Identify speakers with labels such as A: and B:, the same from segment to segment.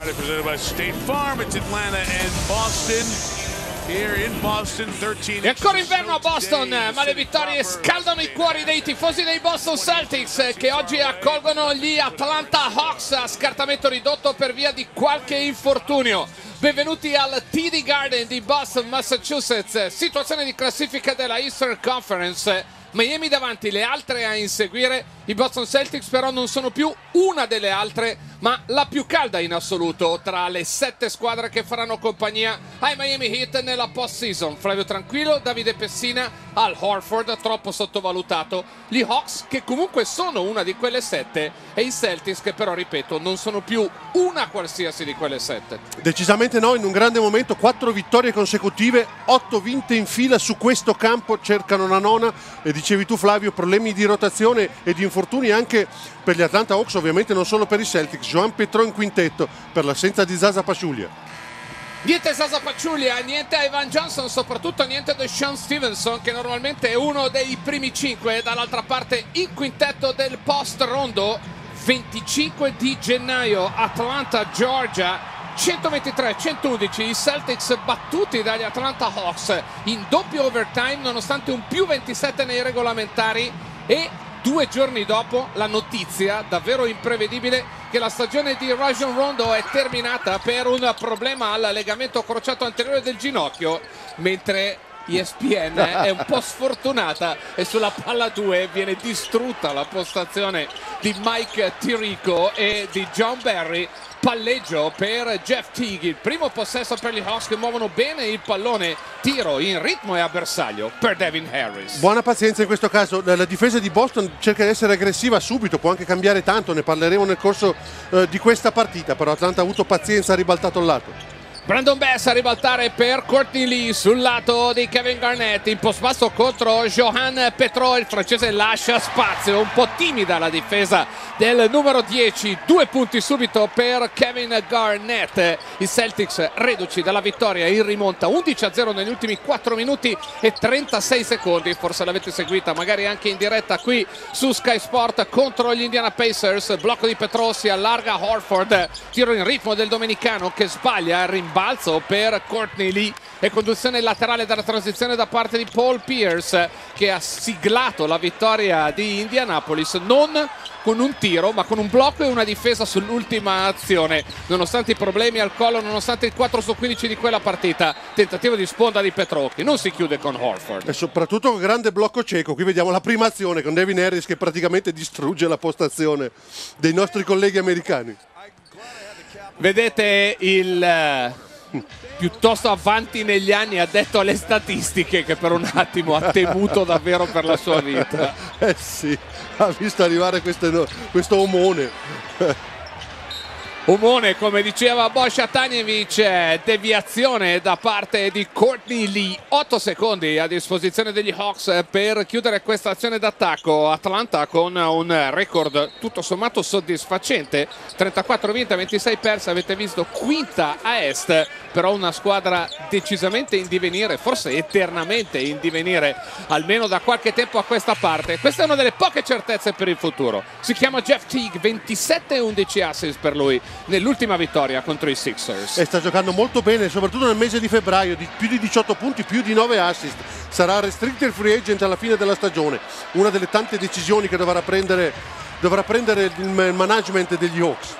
A: Presented by State Farm, it's Atlanta and Boston. Here in Boston, 13
B: E ancora inverno a Boston, ma le vittorie scaldano i cuori dei tifosi dei Boston Celtics che oggi accolgono gli Atlanta Hawks a scartamento ridotto per via di qualche infortunio. Benvenuti al TD Garden di Boston, Massachusetts. Situazione di classifica della Eastern Conference. Miami davanti, le altre a inseguire. I Boston Celtics però non sono più una delle altre, ma la più calda in assoluto tra le sette squadre che faranno compagnia ai Miami Heat nella post-season. Flavio Tranquillo, Davide Pessina, Al Horford, troppo sottovalutato. Gli Hawks che comunque sono una di quelle sette e i Celtics che però, ripeto, non sono più una qualsiasi di quelle sette.
C: Decisamente no, in un grande momento, quattro vittorie consecutive, otto vinte in fila su questo campo, cercano una nona e dicevi tu Flavio, problemi di rotazione e di infortuni anche per gli Atlanta Hawks, ovviamente non solo per i Celtics, Joan Petro in quintetto per l'assenza di Zaza Paciulia.
B: Niente Sasa Paciulia, niente Ivan Johnson, soprattutto niente Sean Stevenson che normalmente è uno dei primi cinque, dall'altra parte il quintetto del post rondo 25 di gennaio Atlanta Georgia 123-111 i Celtics battuti dagli Atlanta Hawks in doppio overtime nonostante un più 27 nei regolamentari e due giorni dopo la notizia davvero imprevedibile che la stagione di Rajon Rondo è terminata per un problema al legamento crociato anteriore del ginocchio mentre ESPN è un po' sfortunata e sulla palla 2 viene distrutta la postazione di Mike Tirico e di John Barry. Palleggio per Jeff Teague il primo possesso per gli Hawks che muovono bene il pallone tiro in ritmo e a bersaglio per Devin Harris.
C: Buona pazienza in questo caso, la difesa di Boston cerca di essere aggressiva subito, può anche cambiare tanto, ne parleremo nel corso eh, di questa partita, però Atlanta ha avuto pazienza, ha ribaltato il lato.
B: Brandon Bess a ribaltare per Courtney Lee sul lato di Kevin Garnett in post basso contro Johan Petro il francese lascia spazio un po' timida la difesa del numero 10 due punti subito per Kevin Garnett. I Celtics reduci dalla vittoria in rimonta 11 a 0 negli ultimi 4 minuti e 36 secondi. Forse l'avete seguita magari anche in diretta qui su Sky Sport contro gli Indiana Pacers. Blocco di Petro si allarga Horford tiro in ritmo del domenicano che sbaglia rimbalzo per Courtney Lee e conduzione laterale dalla transizione da parte di Paul Pierce che ha siglato la vittoria di Indianapolis non con un tiro ma con un blocco e una difesa sull'ultima azione. Nonostante i problemi al collo nonostante il 4 su 15 di quella partita tentativo di sponda di Petro che non si chiude con Horford.
C: E soprattutto un grande blocco cieco, qui vediamo la prima azione con Devin Harris che praticamente distrugge la postazione dei nostri colleghi americani.
B: Vedete il eh, piuttosto avanti negli anni ha detto alle statistiche che per un attimo ha temuto davvero per la sua vita
C: Eh sì, ha visto arrivare questo, questo omone.
B: Omone, come diceva Boscia Tanjevic, deviazione da parte di Courtney Lee. 8 secondi a disposizione degli Hawks per chiudere questa azione d'attacco. Atlanta con un record tutto sommato soddisfacente. 34 vinte, 26 perse, avete visto quinta a est, però una squadra decisamente in divenire, forse eternamente in divenire, almeno da qualche tempo a questa parte. Questa è una delle poche certezze per il futuro. Si chiama Jeff Teague, 27 e 11 assist per lui nell'ultima vittoria contro i Sixers.
C: E sta giocando molto bene, soprattutto nel mese di febbraio, di più di 18 punti, più di 9 assist. Sarà restricted free agent alla fine della stagione. Una delle tante decisioni che dovrà prendere, dovrà prendere il management degli Hawks.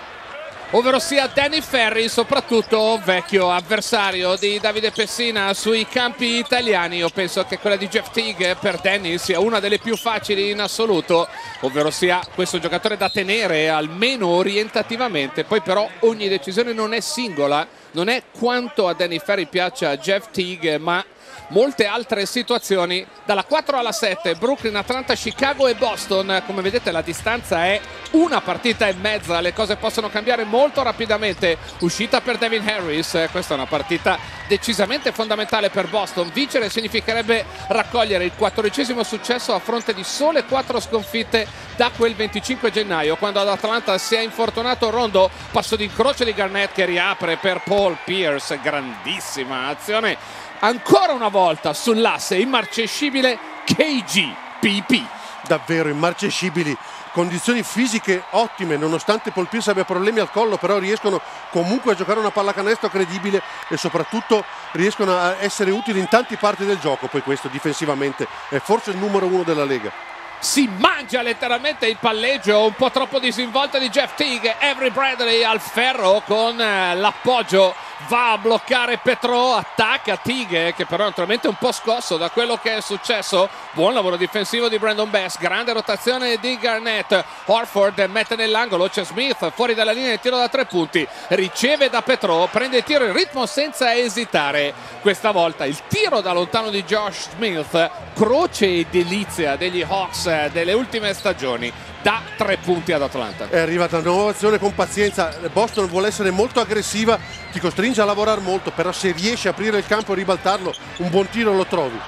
B: Ovvero sia Danny Ferri, soprattutto vecchio avversario di Davide Pessina sui campi italiani. Io penso che quella di Jeff Teague per Danny sia una delle più facili in assoluto, ovvero sia questo giocatore da tenere almeno orientativamente. Poi però ogni decisione non è singola, non è quanto a Danny Ferri piaccia a Jeff Teague, ma molte altre situazioni dalla 4 alla 7 Brooklyn, Atlanta, Chicago e Boston. Come vedete la distanza è una partita e mezza le cose possono cambiare molto rapidamente. Uscita per Devin Harris questa è una partita decisamente fondamentale per Boston. Vincere significherebbe raccogliere il quattordicesimo successo a fronte di sole 4 sconfitte da quel 25 gennaio quando ad Atlanta si è infortunato Rondo passo d'incrocio di Garnett che riapre per Paul Pierce. Grandissima azione ancora una volta sull'asse immarcescibile KGPP.
C: Davvero immarcescibili condizioni fisiche ottime, nonostante Paul Pierce abbia problemi al collo, però riescono comunque a giocare una pallacanestro credibile e soprattutto riescono a essere utili in tanti parti del gioco, poi questo difensivamente è forse il numero uno della Lega
B: si mangia letteralmente il palleggio un po' troppo disinvolta di Jeff Teague Avery Bradley al ferro con eh, l'appoggio va a bloccare Petro attacca Teague che però naturalmente è un po' scosso da quello che è successo buon lavoro difensivo di Brandon Bass grande rotazione di Garnett. Horford mette nell'angolo. C'è Smith fuori dalla linea di tiro da tre punti. Riceve da Petro. Prende il tiro in ritmo senza esitare. Questa volta il tiro da lontano di Josh Smith. Croce e delizia degli Hawks delle ultime stagioni. Da tre punti ad Atlanta.
C: È arrivata una nuova azione con pazienza. Boston vuole essere molto aggressiva, ti costringe a lavorare molto, però se riesci a aprire il campo e ribaltarlo, un buon tiro lo trovi.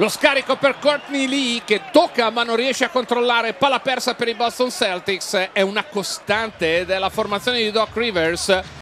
B: Lo scarico per Courtney Lee che tocca ma non riesce a controllare. Palla persa per i Boston Celtics. È una costante della formazione di Doc Rivers.